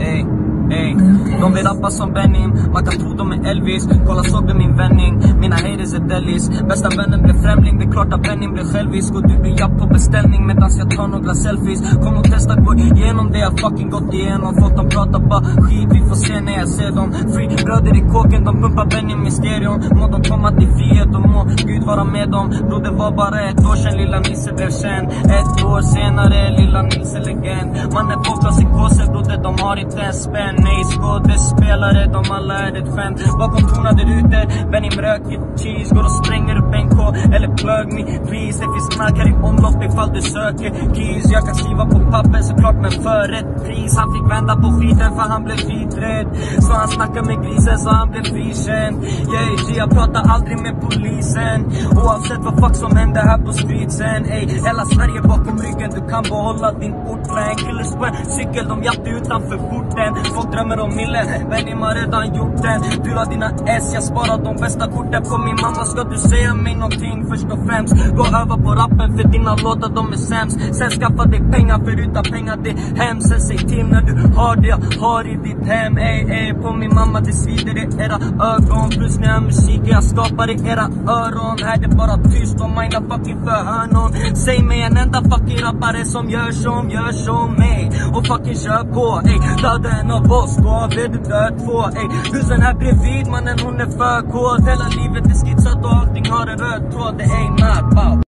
Ey, ey. De vill rappa som Benim, man kan tro de är Elvis. Kolla såg du min vändning? Mina haters är delis Bästa vännen blev främling, det är klart att Benim blev självisk. Och du blir japp på beställning. Medans jag tar några selfies. Kom och testa, gå igenom det jag fucking gått igenom. Fått dem prata bara skit, vi får se när jag ser dem. Free bröder i kåken, de pumpar Benjamin-stereon Må de komma till frihet och må Gud vara med dem. Bro det var bara ett år sedan lilla Nisse blev känd. Ett år senare, lilla Nisse legend Mannen folk har psykoser broder, de har inte en spänn Nej, skådespelare, de alla är ett skämt. Bakom torna där ute, Benim röker cheese Går och spränger upp NK, eller plug me please Det finns knark här i omlopp ifall du söker keys Jag kan skriva på papper såklart men för ett pris. Han fick vända på skiten för han blev skiträdd Så han snackade med grisen så han blev frikänd. Yeah, G, jag pratar aldrig med sen. Oavsett vad fuck som händer här på streetsen Ey, hela Sverige bakom ryggen, du kan behålla din ort. Ortplan killes på en cykel, de jatte utanför porten. Folk drömmer om millen, Benim har redan gjort den. Du la dina S, jag sparar de bästa korten. På min mamma Ska du säga mig någonting? Först och främst Gå över på rappen för dina låtar de är sämst. Sen skaffa dig pengar för utan pengar det är hemskt. Sen säg till när du har det jag har i ditt hem Ey, ey, på min mamma det svider i era ögon. Plus när jag musiken jag skapar i era öron. Här det bara tyst om mina fucking förhörnon Säg mig en enda fucking rappare som gör som, gör som mig. Och fucking kör på, ey. Döda en av oss, då har vi död två, ey? Husen här bredvid mannen hon är för kåt. Hela livet är skitsat och allting har en röd tråd, det är mad,